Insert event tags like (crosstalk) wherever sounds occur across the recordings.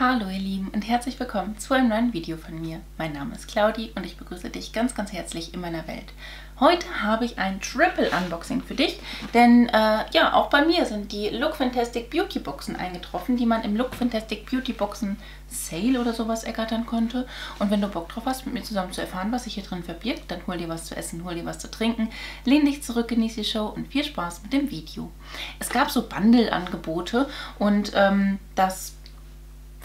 Hallo ihr Lieben und herzlich willkommen zu einem neuen Video von mir. Mein Name ist Claudi und ich begrüße dich ganz, ganz herzlich in meiner Welt. Heute habe ich ein Triple Unboxing für dich, denn äh, ja, auch bei mir sind die Look Fantastic Beauty Boxen eingetroffen, die man im Look Fantastic Beauty Boxen Sale oder sowas ergattern konnte. Und wenn du Bock drauf hast, mit mir zusammen zu erfahren, was sich hier drin verbirgt, dann hol dir was zu essen, hol dir was zu trinken, lehn dich zurück, genieße die Show und viel Spaß mit dem Video. Es gab so Bundle-Angebote und ähm, das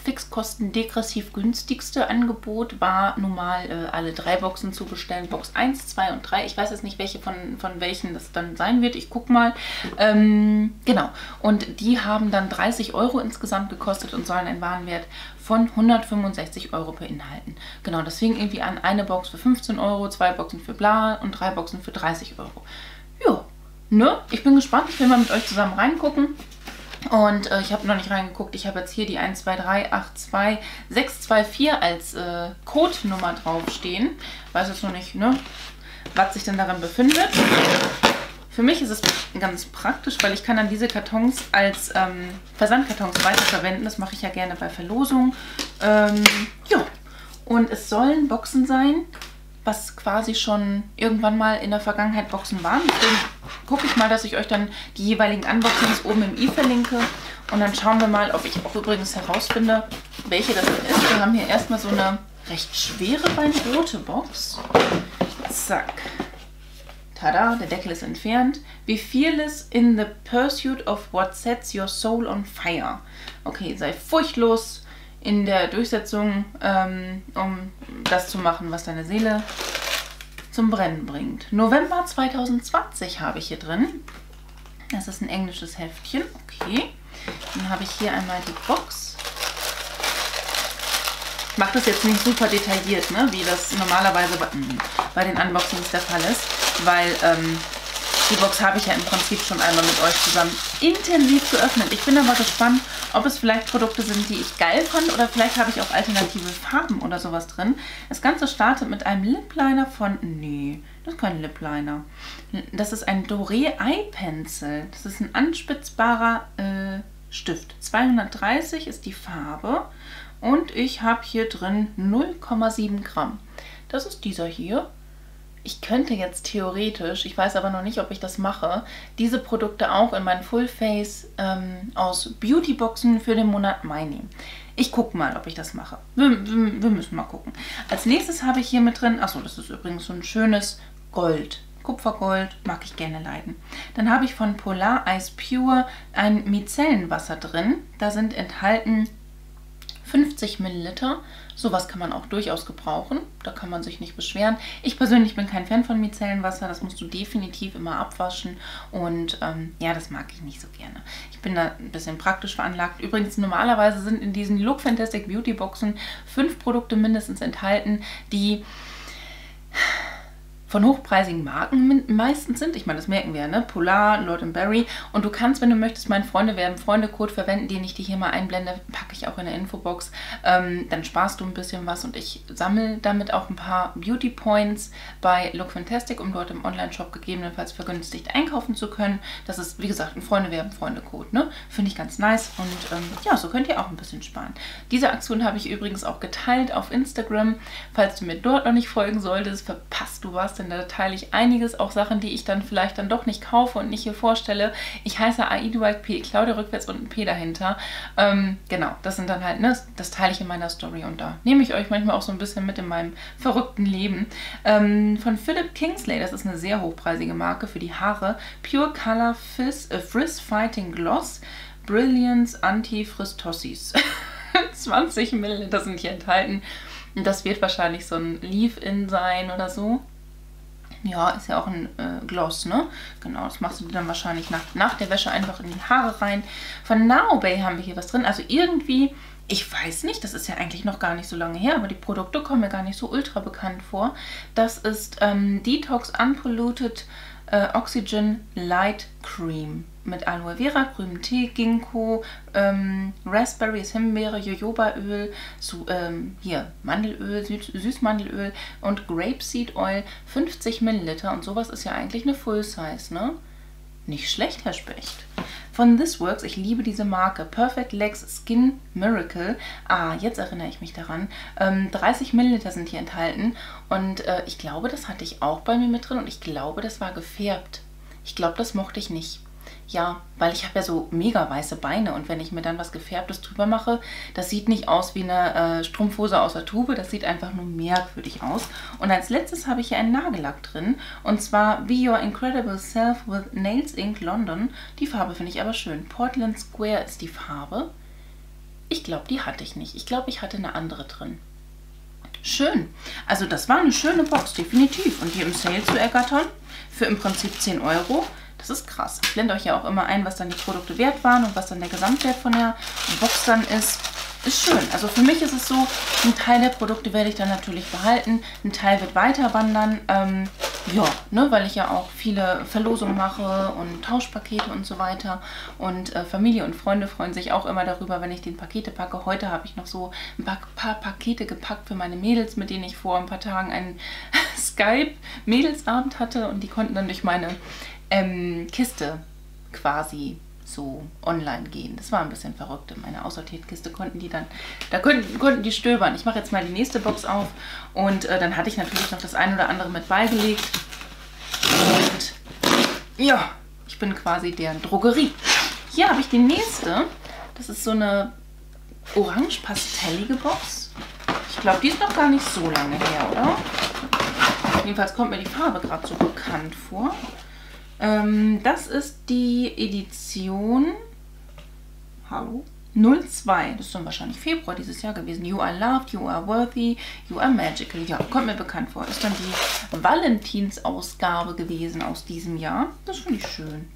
Fixkosten degressiv günstigste Angebot war nun mal äh, alle drei Boxen zu bestellen. Box 1, 2 und 3. Ich weiß jetzt nicht, welche von, von welchen das dann sein wird. Ich gucke mal. Ähm, genau. Und die haben dann 30 Euro insgesamt gekostet und sollen einen Warenwert von 165 Euro beinhalten. Genau, deswegen irgendwie an eine Box für 15 Euro, zwei Boxen für bla und drei Boxen für 30 Euro. Ja, ne? Ich bin gespannt. Ich will mal mit euch zusammen reingucken. Und äh, ich habe noch nicht reingeguckt. Ich habe jetzt hier die 12382624 als äh, Codenummer draufstehen. Weiß jetzt noch nicht, ne, was sich denn darin befindet. Für mich ist es ganz praktisch, weil ich kann dann diese Kartons als ähm, Versandkartons weiterverwenden. Das mache ich ja gerne bei Verlosungen. Ähm, ja, und es sollen Boxen sein, was quasi schon irgendwann mal in der Vergangenheit Boxen waren. Deswegen gucke ich mal, dass ich euch dann die jeweiligen Unboxings oben im i verlinke. Und dann schauen wir mal, ob ich auch übrigens herausfinde, welche das ist. Wir haben hier erstmal so eine recht schwere weinrote Box. Zack. Tada, der Deckel ist entfernt. Be fearless in the pursuit of what sets your soul on fire. Okay, sei furchtlos in der Durchsetzung, ähm, um das zu machen, was deine Seele zum Brennen bringt. November 2020 habe ich hier drin. Das ist ein englisches Heftchen. Okay. Dann habe ich hier einmal die Box. Ich mache das jetzt nicht super detailliert, ne, wie das normalerweise bei, bei den Unboxings der Fall ist, weil ähm, die Box habe ich ja im Prinzip schon einmal mit euch zusammen intensiv geöffnet. Ich bin aber gespannt, ob es vielleicht Produkte sind, die ich geil fand oder vielleicht habe ich auch alternative Farben oder sowas drin. Das Ganze startet mit einem Lip Liner von... Nee, das ist kein Lip Liner. Das ist ein Doré Eye Pencil. Das ist ein anspitzbarer äh, Stift. 230 ist die Farbe und ich habe hier drin 0,7 Gramm. Das ist dieser hier ich könnte jetzt theoretisch, ich weiß aber noch nicht, ob ich das mache, diese Produkte auch in mein Full Face ähm, aus Beautyboxen für den Monat Mai nehmen. Ich gucke mal, ob ich das mache. Wir, wir, wir, müssen mal gucken. Als nächstes habe ich hier mit drin, achso, das ist übrigens so ein schönes Gold. Kupfergold, mag ich gerne leiden. Dann habe ich von Polar Ice Pure ein Micellenwasser drin. Da sind enthalten 50 Milliliter. Sowas kann man auch durchaus gebrauchen. Da kann man sich nicht beschweren. Ich persönlich bin kein Fan von Micellenwasser. Das musst du definitiv immer abwaschen. Und ähm, ja, das mag ich nicht so gerne. Ich bin da ein bisschen praktisch veranlagt. Übrigens, normalerweise sind in diesen Look Fantastic Beauty Boxen fünf Produkte mindestens enthalten, die von hochpreisigen Marken meistens sind. Ich meine, das merken wir, ne? Polar, Lord Berry. Und du kannst, wenn du möchtest, meinen Freunde werden, Freundecode verwenden, den ich dir hier mal einblende, packe ich auch in der Infobox. Ähm, dann sparst du ein bisschen was und ich sammle damit auch ein paar Beauty Points bei Look Fantastic, um dort im Online-Shop gegebenenfalls vergünstigt einkaufen zu können. Das ist, wie gesagt, ein Freunde werden, Freundecode, ne? Finde ich ganz nice und ähm, ja, so könnt ihr auch ein bisschen sparen. Diese Aktion habe ich übrigens auch geteilt auf Instagram. Falls du mir dort noch nicht folgen solltest, verpasst du was, denn da teile ich einiges, auch Sachen, die ich dann vielleicht dann doch nicht kaufe und nicht hier vorstelle. Ich heiße Aiduak P, Claudia rückwärts und ein P dahinter. Ähm, genau, das sind dann halt, ne, das teile ich in meiner Story und da nehme ich euch manchmal auch so ein bisschen mit in meinem verrückten Leben. Ähm, von Philip Kingsley, das ist eine sehr hochpreisige Marke für die Haare. Pure Color Fizz, äh, Frizz Fighting Gloss, Brilliance Anti-Fristossis. (laughs) 20 Milliliter sind hier enthalten. Das wird wahrscheinlich so ein Leave-In sein oder so. Ja, ist ja auch ein äh, Gloss, ne? Genau, das machst du dir dann wahrscheinlich nach, nach der Wäsche einfach in die Haare rein. Von Now Bay haben wir hier was drin. Also irgendwie, ich weiß nicht, das ist ja eigentlich noch gar nicht so lange her, aber die Produkte kommen mir gar nicht so ultra bekannt vor. Das ist ähm, Detox Unpolluted äh, Oxygen Light Cream mit Aloe Vera, grünem Tee, Ginkgo, ähm, Raspberries, Himbeere, Jojobaöl, so, ähm, hier Mandelöl, Süß Süßmandelöl und Grapeseed Oil, 50 Milliliter und sowas ist ja eigentlich eine Full Size, ne? Nicht schlecht, Herr Specht. von This Works. Ich liebe diese Marke. Perfect Legs Skin Miracle. Ah, jetzt erinnere ich mich daran. Ähm, 30 Milliliter sind hier enthalten. Und äh, ich glaube, das hatte ich auch bei mir mit drin. Und ich glaube, das war gefärbt. Ich glaube, das mochte ich nicht. Ja, weil ich habe ja so mega weiße Beine und wenn ich mir dann was Gefärbtes drüber mache, das sieht nicht aus wie eine äh, Strumpfhose aus der Tube, das sieht einfach nur merkwürdig aus. Und als letztes habe ich hier einen Nagellack drin und zwar Be Your Incredible Self with Nails Ink London. Die Farbe finde ich aber schön. Portland Square ist die Farbe. Ich glaube, die hatte ich nicht. Ich glaube, ich hatte eine andere drin. Schön. Also das war eine schöne Box, definitiv. Und die im Sale zu ergattern für im Prinzip 10 Euro. Das ist krass. Ich blende euch ja auch immer ein, was dann die Produkte wert waren und was dann der Gesamtwert von der Box dann ist. Ist schön. Also für mich ist es so, ein Teil der Produkte werde ich dann natürlich behalten, ein Teil wird weiter wandern. Ähm, ja, ne, weil ich ja auch viele Verlosungen mache und Tauschpakete und so weiter. Und äh, Familie und Freunde freuen sich auch immer darüber, wenn ich den Pakete packe. Heute habe ich noch so ein paar, paar Pakete gepackt für meine Mädels, mit denen ich vor ein paar Tagen einen (laughs) Skype-Mädelsabend hatte. Und die konnten dann durch meine ähm, Kiste quasi so online gehen. Das war ein bisschen verrückt. In meiner aussortierten Kiste konnten die dann, da konnten, konnten die stöbern. Ich mache jetzt mal die nächste Box auf und äh, dann hatte ich natürlich noch das ein oder andere mit beigelegt. Und ja, ich bin quasi deren Drogerie. Hier habe ich die nächste. Das ist so eine orange-pastellige Box. Ich glaube, die ist noch gar nicht so lange her, oder? Jedenfalls kommt mir die Farbe gerade so bekannt vor. Ähm, das ist die Edition Hallo? 02. Das ist dann wahrscheinlich Februar dieses Jahr gewesen. You are loved, you are worthy, you are magical. Ja, kommt mir bekannt vor. Ist dann die Valentinsausgabe gewesen aus diesem Jahr. Das finde ich schön.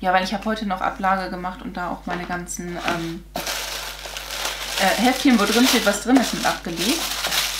Ja, weil ich habe heute noch Ablage gemacht und da auch meine ganzen ähm, äh, Heftchen, wo drin steht, was drin ist, mit abgelegt.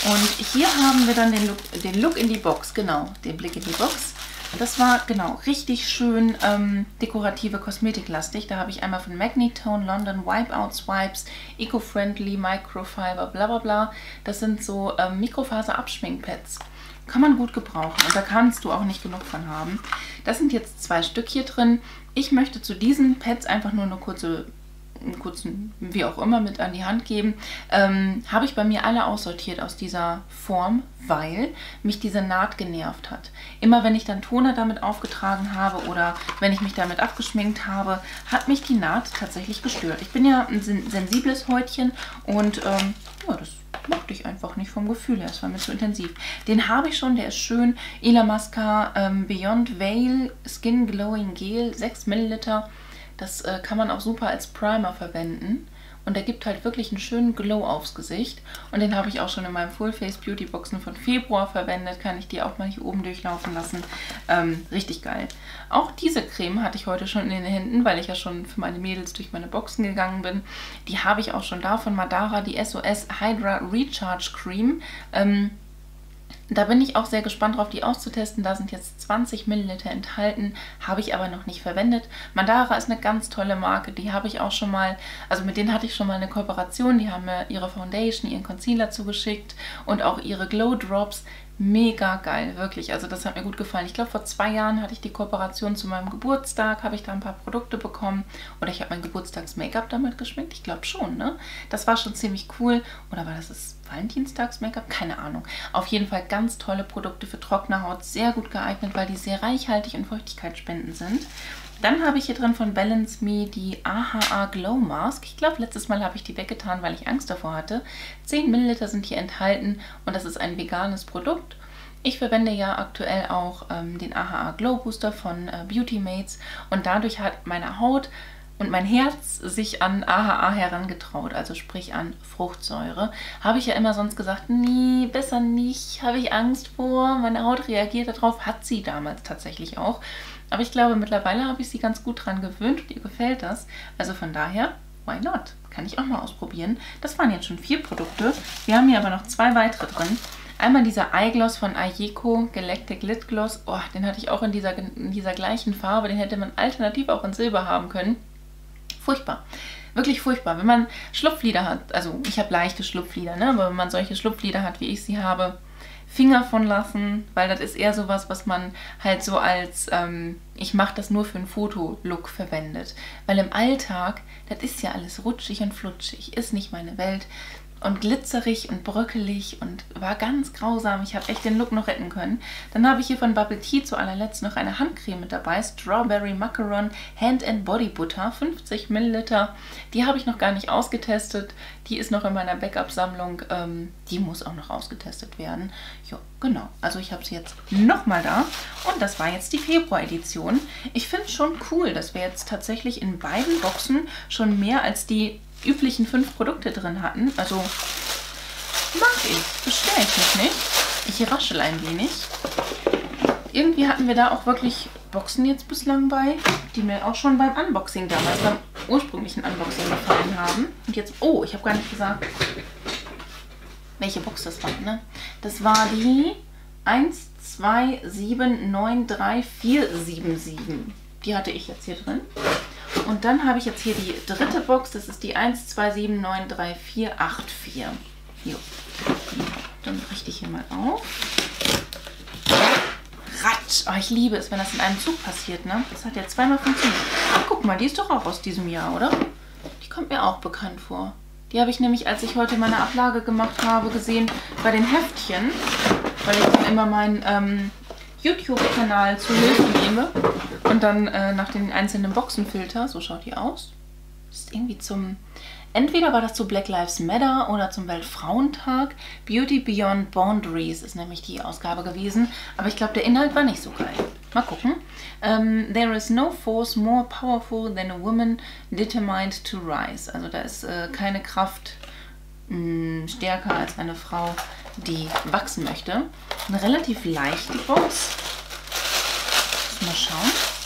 Und hier haben wir dann den Look, den Look in die Box, genau, den Blick in die Box. Das war, genau, richtig schön ähm, dekorative Kosmetiklastig. Da habe ich einmal von Magnetone London Wipeout Swipes, Eco-Friendly, Microfiber, bla bla bla. Das sind so ähm, Mikrofaser-Abschminkpads. Kann man gut gebrauchen und da kannst du auch nicht genug von haben. Das sind jetzt zwei Stück hier drin. Ich möchte zu diesen Pads einfach nur eine kurze einen kurzen, wie auch immer, mit an die Hand geben, ähm, habe ich bei mir alle aussortiert aus dieser Form, weil mich diese Naht genervt hat. Immer wenn ich dann Toner damit aufgetragen habe oder wenn ich mich damit abgeschminkt habe, hat mich die Naht tatsächlich gestört. Ich bin ja ein sensibles Häutchen und ähm, ja, das mochte ich einfach nicht vom Gefühl her. Es war mir zu intensiv. Den habe ich schon, der ist schön. Ilamasca ähm, Beyond Veil Skin Glowing Gel, 6 Milliliter. Das äh, kann man auch super als Primer verwenden. Und der gibt halt wirklich einen schönen Glow aufs Gesicht. Und den habe ich auch schon in meinem Full Face Beauty Boxen von Februar verwendet. Kann ich die auch mal hier oben durchlaufen lassen. Ähm, richtig geil. Auch diese Creme hatte ich heute schon in den Händen, weil ich ja schon für meine Mädels durch meine Boxen gegangen bin. Die habe ich auch schon da von Madara, die SOS Hydra Recharge Cream. Ähm, da bin ich auch sehr gespannt drauf, die auszutesten. Da sind jetzt 20 Milliliter enthalten, habe ich aber noch nicht verwendet. Mandara ist eine ganz tolle Marke, die habe ich auch schon mal, also mit denen hatte ich schon mal eine Kooperation. Die haben mir ihre Foundation, ihren Concealer zugeschickt und auch ihre Glow Drops mega geil, wirklich. Also das hat mir gut gefallen. Ich glaube, vor zwei Jahren hatte ich die Kooperation zu meinem Geburtstag, habe ich da ein paar Produkte bekommen. Oder ich habe mein Geburtstags-Make-up damit geschminkt. Ich glaube schon, ne? Das war schon ziemlich cool. Oder war das das Valentinstags-Make-up? Keine Ahnung. Auf jeden Fall ganz tolle Produkte für trockene Haut. Sehr gut geeignet, weil die sehr reichhaltig und feuchtigkeitsspendend sind. Dann habe ich hier drin von Balance Me die AHA Glow Mask. Ich glaube, letztes Mal habe ich die weggetan, weil ich Angst davor hatte. 10 Milliliter sind hier enthalten und das ist ein veganes Produkt. Ich verwende ja aktuell auch ähm, den AHA Glow Booster von äh, Beauty Mates und dadurch hat meine Haut und mein Herz sich an AHA herangetraut, also sprich an Fruchtsäure. Habe ich ja immer sonst gesagt, nee, besser nicht, habe ich Angst vor, meine Haut reagiert darauf, hat sie damals tatsächlich auch. Aber ich glaube, mittlerweile habe ich sie ganz gut dran gewöhnt und ihr gefällt das. Also von daher, why not? Kann ich auch mal ausprobieren. Das waren jetzt schon vier Produkte. Wir haben hier aber noch zwei weitere drin. Einmal dieser Eyegloss von Ayeko Galactic Lip Gloss. Oh, den hatte ich auch in dieser, in dieser gleichen Farbe. Den hätte man alternativ auch in Silber haben können. Furchtbar. Wirklich furchtbar. Wenn man Schlupflider hat, also ich habe leichte Schlupflider, ne? aber wenn man solche Schlupflider hat, wie ich sie habe, Finger von lassen, weil das ist eher sowas, was man halt so als ähm, ich mache das nur für einen Fotolook verwendet. Weil im Alltag, das ist ja alles rutschig und flutschig, ist nicht meine Welt und glitzerig und bröckelig und war ganz grausam. Ich habe echt den Look noch retten können. Dann habe ich hier von Bubble Tea zu allerletzt noch eine Handcreme mit dabei. Strawberry Macaron Hand and Body Butter, 50 Milliliter. Die habe ich noch gar nicht ausgetestet. Die ist noch in meiner Backup-Sammlung. Ähm, die muss auch noch ausgetestet werden. Ja, genau. Also ich habe sie jetzt nochmal da. Und das war jetzt die Februar-Edition. Ich finde es schon cool, dass wir jetzt tatsächlich in beiden Boxen schon mehr als die üblichen fünf Produkte drin hatten. Also mag ich, beschwere ich mich nicht. Ich raschel ein wenig. Irgendwie hatten wir da auch wirklich Boxen jetzt bislang bei, die mir auch schon beim Unboxing damals, beim ursprünglichen Unboxing gefallen haben. Und jetzt, oh, ich habe gar nicht gesagt, welche Box das war. Ne? Das war die 1, 2, 7, 9, 3, 4, 7, 7. Die hatte ich jetzt hier drin. Und dann habe ich jetzt hier die dritte Box. Das ist die 12793484. Jo. Dann richte ich hier mal auf. Ratsch. Oh, ich liebe es, wenn das in einem Zug passiert. Ne? Das hat ja zweimal funktioniert. Guck mal, die ist doch auch aus diesem Jahr, oder? Die kommt mir auch bekannt vor. Die habe ich nämlich, als ich heute meine Ablage gemacht habe, gesehen bei den Heftchen. Weil ich dann immer meinen ähm, YouTube-Kanal zu Hilfe nehme und dann äh, nach den einzelnen Boxen filter. So schaut die aus. Das ist irgendwie zum... Entweder war das zu Black Lives Matter oder zum Weltfrauentag. Beauty Beyond Boundaries ist nämlich die Ausgabe gewesen. Aber ich glaube, der Inhalt war nicht so geil. Mal gucken. Um, ähm, there is no force more powerful than a woman determined to rise. Also da ist äh, keine Kraft mh, mm, stärker als eine Frau, die wachsen möchte. Eine relativ leichte Box. Mal schauen.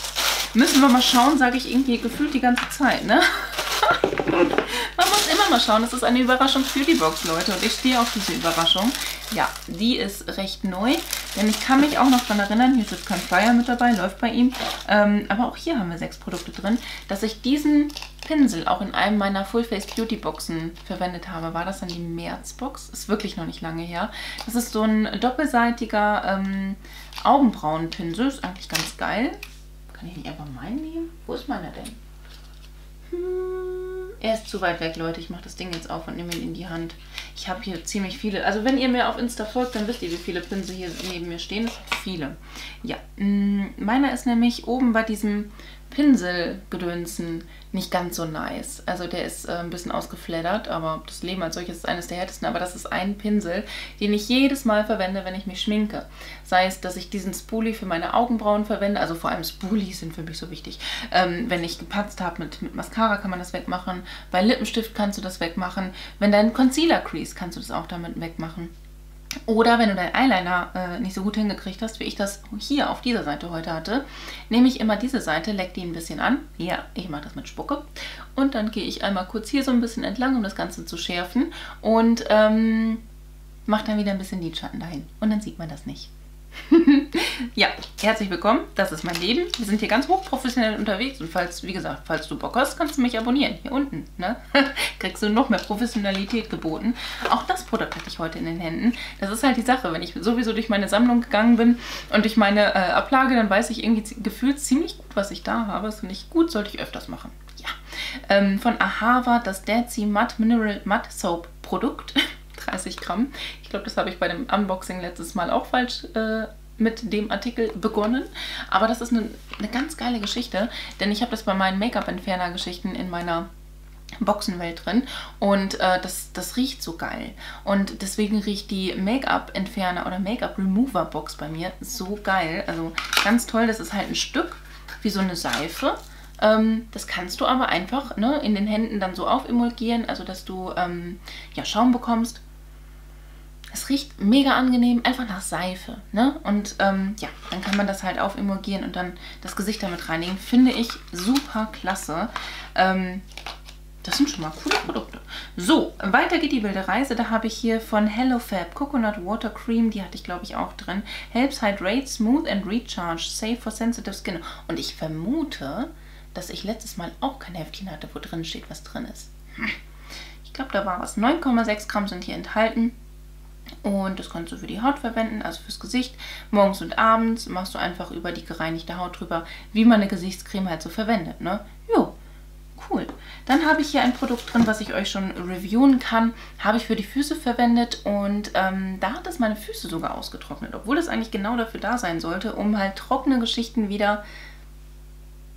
Müssen wir mal schauen, sage ich irgendwie gefühlt die ganze Zeit, ne? (laughs) Man muss immer mal schauen. Das ist eine Überraschung für die Box, Leute. Und ich stehe auf diese Überraschung. Ja, die ist recht neu. Denn ich kann mich auch noch daran erinnern, hier ist kein Flyer mit dabei, läuft bei ihm. Ähm, aber auch hier haben wir sechs Produkte drin, dass ich diesen Pinsel auch in einem meiner Full Face Beauty Boxen verwendet habe. War das dann die Märzbox? Ist wirklich noch nicht lange her. Das ist so ein doppelseitiger ähm, Augenbrauenpinsel. Ist eigentlich ganz geil. Kann ich nicht einfach meinen nehmen? Wo ist meiner denn? Hm, er ist zu weit weg, Leute. Ich mache das Ding jetzt auf und nehme ihn in die Hand. Ich habe hier ziemlich viele. Also wenn ihr mir auf Insta folgt, dann wisst ihr, wie viele Pinsel hier neben mir stehen. Viele. Ja, hm, meiner ist nämlich oben bei diesem Pinselgedönsen nicht ganz so nice. Also der ist äh, ein bisschen ausgefleddert, aber das Leben als solches ist eines der härtesten. Aber das ist ein Pinsel, den ich jedes Mal verwende, wenn ich mich schminke. Sei es, dass ich diesen Spoolie für meine Augenbrauen verwende, also vor allem Spoolies (laughs) sind für mich so wichtig. Ähm, wenn ich gepatzt habe mit, mit Mascara, kann man das wegmachen. Bei Lippenstift kannst du das wegmachen. Wenn dein Concealer crease, kannst du das auch damit wegmachen. Oder wenn du deinen Eyeliner äh, nicht so gut hingekriegt hast, wie ich das hier auf dieser Seite heute hatte, nehme ich immer diese Seite, leck die ein bisschen an. Ja, ich mache das mit Spucke. Und dann gehe ich einmal kurz hier so ein bisschen entlang, um das Ganze zu schärfen. Und ähm, mache dann wieder ein bisschen Lidschatten dahin. Und dann sieht man das nicht. (laughs) ja, herzlich willkommen. Das ist mein Leben. Wir sind hier ganz hochprofessionell unterwegs und falls, wie gesagt, falls du Bock hast, kannst du mich abonnieren. Hier unten, ne? (laughs) Kriegst du noch mehr Professionalität geboten. Auch das Produkt hatte ich heute in den Händen. Das ist halt die Sache, wenn ich sowieso durch meine Sammlung gegangen bin und durch meine äh, Ablage, dann weiß ich irgendwie gefühlt ziemlich gut, was ich da habe. Das finde ich gut, sollte ich öfters machen. Ja. Ähm, von Ahava das Dead Sea Mud Mineral Mud Soap Produkt. (laughs) 30 Gramm. Ich glaube, das habe ich bei dem Unboxing letztes Mal auch falsch äh, mit dem Artikel begonnen. Aber das ist eine, eine ganz geile Geschichte, denn ich habe das bei meinen Make-up-Entferner-Geschichten in meiner Boxenwelt drin und äh, das, das riecht so geil. Und deswegen riecht die Make-up-Entferner oder Make-up-Remover-Box bei mir so geil. Also ganz toll, das ist halt ein Stück wie so eine Seife. Ähm, das kannst du aber einfach ne, in den Händen dann so aufemulgieren, also dass du ähm, ja, Schaum bekommst es riecht mega angenehm, einfach nach Seife. Ne? Und ähm, ja, dann kann man das halt aufemulgieren und dann das Gesicht damit reinigen. Finde ich super klasse. Ähm, das sind schon mal coole Produkte. So, weiter geht die wilde Reise. Da habe ich hier von HelloFab Coconut Water Cream. Die hatte ich, glaube ich, auch drin. Helps Hydrate, Smooth and Recharge. Safe for Sensitive Skin. Und ich vermute, dass ich letztes Mal auch kein Heftchen hatte, wo drin steht, was drin ist. Hm. Ich glaube, da war was. 9,6 Gramm sind hier enthalten. Und das kannst du für die Haut verwenden, also fürs Gesicht. Morgens und abends machst du einfach über die gereinigte Haut drüber, wie man eine Gesichtscreme halt so verwendet. Ne? Jo, cool. Dann habe ich hier ein Produkt drin, was ich euch schon reviewen kann. Habe ich für die Füße verwendet und ähm, da hat es meine Füße sogar ausgetrocknet. Obwohl es eigentlich genau dafür da sein sollte, um halt trockene Geschichten wieder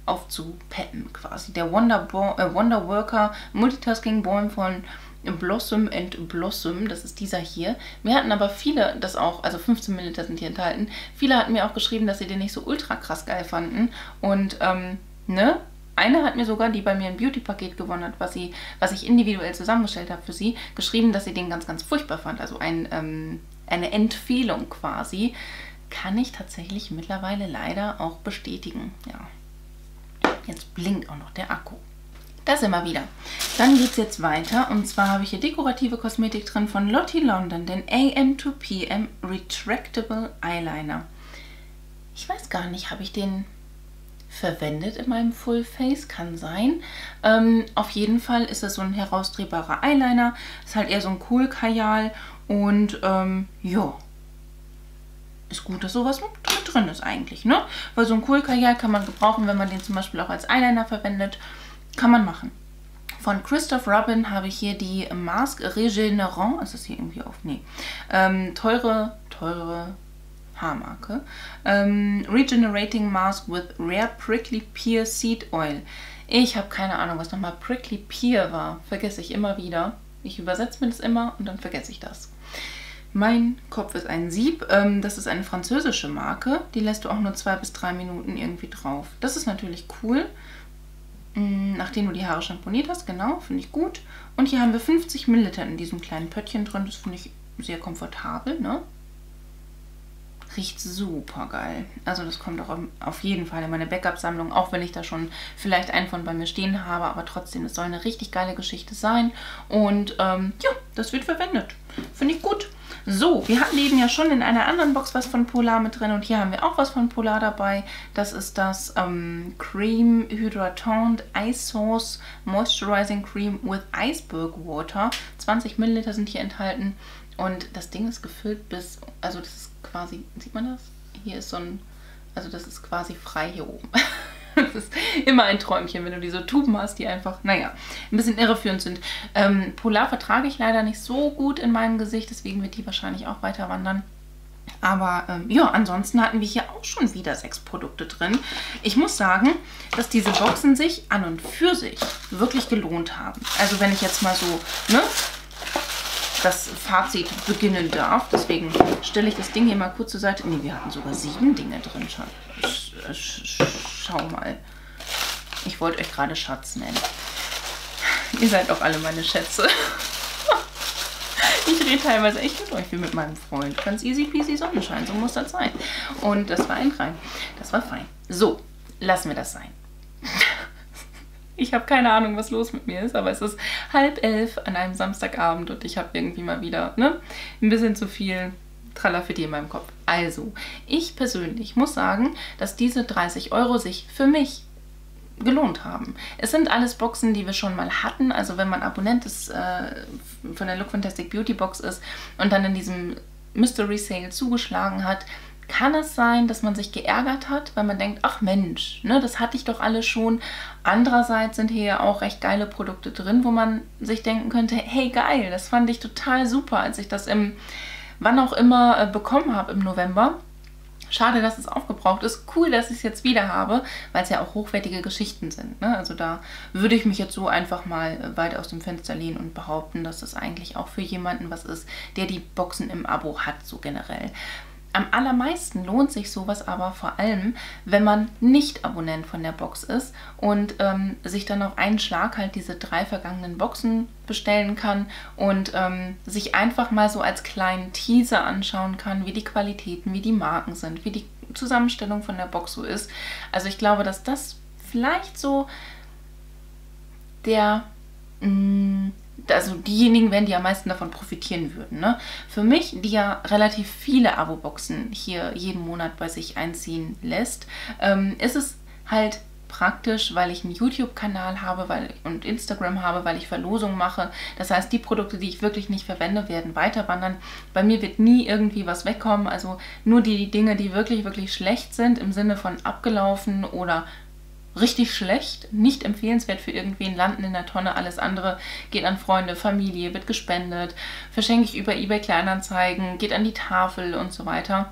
aufzupeppen quasi. Der Wonder, äh, Wonder Worker Multitasking Balm von Blossom and Blossom, das ist dieser hier. Mir hatten aber viele das auch, also 15 ml sind hier enthalten, viele hatten mir auch geschrieben, dass sie den nicht so ultra krass geil fanden. Und, ähm, ne? Eine hat mir sogar, die bei mir ein Beauty-Paket gewonnen hat, was, sie, was ich individuell zusammengestellt habe für sie, geschrieben, dass sie den ganz, ganz furchtbar fand. Also ein, ähm, eine Empfehlung quasi. Kann ich tatsächlich mittlerweile leider auch bestätigen. Ja. Jetzt blinkt auch noch der Akku. Das immer wieder. Dann geht es jetzt weiter und zwar habe ich hier dekorative Kosmetik drin von Lottie London, den AM 2 PM Retractable Eyeliner. Ich weiß gar nicht, habe ich den verwendet in meinem Full Face? Kann sein. Ähm, auf jeden Fall ist es so ein herausdrehbarer Eyeliner. Ist halt eher so ein Kohlkajal und ähm, ja, ist gut, dass sowas mit, drin ist eigentlich, ne? Weil so ein Kohlkajal kann man gebrauchen, wenn man den zum Beispiel auch als Eyeliner verwendet. Kann man machen. Von Christoph Robin habe ich hier die Mask Regenerant. Ist das hier irgendwie auf? Nee. Ähm, teure, teure Haarmarke. Ähm, Regenerating Mask with Rare Prickly Pear Seed Oil. Ich habe keine Ahnung, was nochmal Prickly Pear war. Vergesse ich immer wieder. Ich übersetze mir das immer und dann vergesse ich das. Mein Kopf ist ein Sieb. Ähm, das ist eine französische Marke. Die lässt du auch nur zwei bis drei Minuten irgendwie drauf. Das ist natürlich cool. Mm, nachdem du die Haare schamponiert hast, genau, finde ich gut. Und hier haben wir 50 Milliliter in diesem kleinen Pöttchen drin. Das finde ich sehr komfortabel, ne? Riecht super geil. Also das kommt auch auf jeden Fall in meine Backup-Sammlung, auch wenn ich da schon vielleicht einen von bei mir stehen habe, aber trotzdem, es soll eine richtig geile Geschichte sein. Und ähm, ja, das wird verwendet. Finde ich gut. So, wir hatten eben ja schon in einer anderen Box was von Polar mit drin und hier haben wir auch was von Polar dabei. Das ist das ähm, Cream Hydratant Ice Sauce Moisturizing Cream with Iceberg Water. 20 Milliliter sind hier enthalten und das Ding ist gefüllt bis, also das ist quasi, sieht man das? Hier ist so ein, also das ist quasi frei hier oben. (laughs) ist immer ein Träumchen, wenn du diese Tuben hast, die einfach, naja, ein bisschen irreführend sind. Ähm, Polar vertrage ich leider nicht so gut in meinem Gesicht, deswegen wird die wahrscheinlich auch weiter wandern. Aber ähm, ja, ansonsten hatten wir hier auch schon wieder sechs Produkte drin. Ich muss sagen, dass diese Boxen sich an und für sich wirklich gelohnt haben. Also wenn ich jetzt mal so, ne, das Fazit beginnen darf. Deswegen stelle ich das Ding hier mal kurz zur Seite. Ne, wir hatten sogar sieben Dinge drin schon. Schau mal. Ich wollte euch gerade Schatz nennen. Ihr seid auch alle meine Schätze. Ich rede teilweise echt mit euch wie mit meinem Freund. Ganz easy peasy Sonnenschein, so muss das sein. Und das war ein Rein. Das war fein. So, lassen wir das sein. Ich habe keine Ahnung, was los mit mir ist, aber es ist halb elf an einem Samstagabend und ich habe irgendwie mal wieder ne, ein bisschen zu viel Tralafitti in meinem Kopf. Also, ich persönlich muss sagen, dass diese 30 Euro sich für mich gelohnt haben. Es sind alles Boxen, die wir schon mal hatten. Also wenn man Abonnent ist, äh, von der Look Fantastic Beauty Box ist und dann in diesem Mystery Sale zugeschlagen hat, kann es sein, dass man sich geärgert hat, weil man denkt, ach Mensch, ne, das hatte ich doch alles schon. Andererseits sind hier ja auch recht geile Produkte drin, wo man sich denken könnte, hey geil, das fand ich total super, als ich das im, wann auch immer äh, bekommen habe im November. Schade, dass es aufgebraucht ist. Cool, dass ich es jetzt wieder habe, weil es ja auch hochwertige Geschichten sind. Ne? Also da würde ich mich jetzt so einfach mal weit aus dem Fenster lehnen und behaupten, dass das eigentlich auch für jemanden was ist, der die Boxen im Abo hat, so generell. Am allermeisten lohnt sich sowas aber vor allem, wenn man nicht Abonnent von der Box ist und ähm, sich dann auf einen Schlag halt diese drei vergangenen Boxen bestellen kann und ähm, sich einfach mal so als kleinen Teaser anschauen kann, wie die Qualitäten, wie die Marken sind, wie die Zusammenstellung von der Box so ist. Also ich glaube, dass das vielleicht so der mm, also diejenigen werden, die am meisten davon profitieren würden. Ne? Für mich, die ja relativ viele Abo-Boxen hier jeden Monat bei sich einziehen lässt, ähm, ist es halt praktisch, weil ich einen YouTube-Kanal habe weil, und Instagram habe, weil ich Verlosungen mache. Das heißt, die Produkte, die ich wirklich nicht verwende, werden weiter wandern. Bei mir wird nie irgendwie was wegkommen. Also nur die Dinge, die wirklich, wirklich schlecht sind, im Sinne von abgelaufen oder richtig schlecht, nicht empfehlenswert für irgendwen, landen in der Tonne. Alles andere geht an Freunde, Familie, wird gespendet, verschenke ich über eBay Kleinanzeigen, geht an die Tafel und so weiter.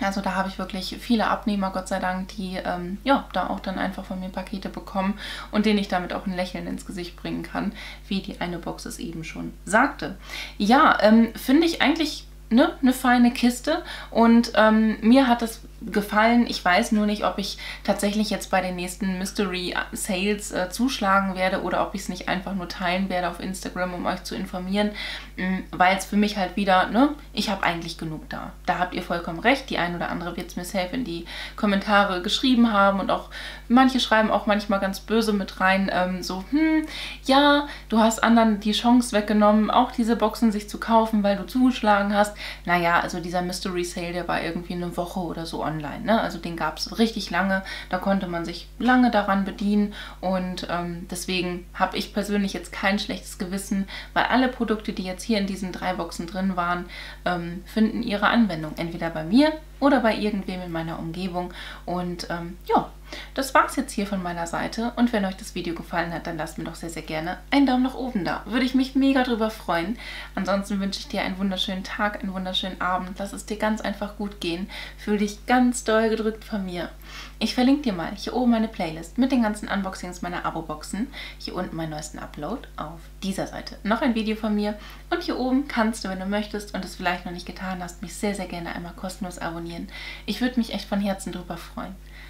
Also da habe ich wirklich viele Abnehmer, Gott sei Dank, die ähm, ja da auch dann einfach von mir Pakete bekommen und denen ich damit auch ein Lächeln ins Gesicht bringen kann, wie die eine Box es eben schon sagte. Ja, ähm, finde ich eigentlich ne, eine feine Kiste und ähm, mir hat das gefallen. Ich weiß nur nicht, ob ich tatsächlich jetzt bei den nächsten Mystery Sales äh, zuschlagen werde oder ob ich es nicht einfach nur teilen werde auf Instagram, um euch zu informieren, mm, weil es für mich halt wieder, ne, ich habe eigentlich genug da. Da habt ihr vollkommen recht. Die ein oder andere wird es mir safe in die Kommentare geschrieben haben und auch manche schreiben auch manchmal ganz böse mit rein, ähm, so, hm, ja, du hast anderen die Chance weggenommen, auch diese Boxen sich zu kaufen, weil du zugeschlagen hast. Naja, also dieser Mystery Sale, der war irgendwie eine Woche oder so online. Ne? Also den gab es richtig lange. Da konnte man sich lange daran bedienen. Und ähm, deswegen habe ich persönlich jetzt kein schlechtes Gewissen, weil alle Produkte, die jetzt hier in diesen drei Boxen drin waren, ähm, finden ihre Anwendung. Entweder bei mir oder bei irgendwem in meiner Umgebung. Und ähm, ja, das war's jetzt hier von meiner Seite und wenn euch das Video gefallen hat, dann lasst mir doch sehr, sehr gerne einen Daumen nach oben da. Würde ich mich mega drüber freuen. Ansonsten wünsche ich dir einen wunderschönen Tag, einen wunderschönen Abend. Lass es dir ganz einfach gut gehen. Fühl dich ganz doll gedrückt von mir. Ich verlinke dir mal hier oben meine Playlist mit den ganzen Unboxings meiner Abo-Boxen. Hier unten meinen neuesten Upload auf dieser Seite. Noch ein Video von mir. Und hier oben kannst du, wenn du möchtest und es vielleicht noch nicht getan hast, mich sehr, sehr gerne einmal kostenlos abonnieren. Ich würde mich echt von Herzen drüber freuen.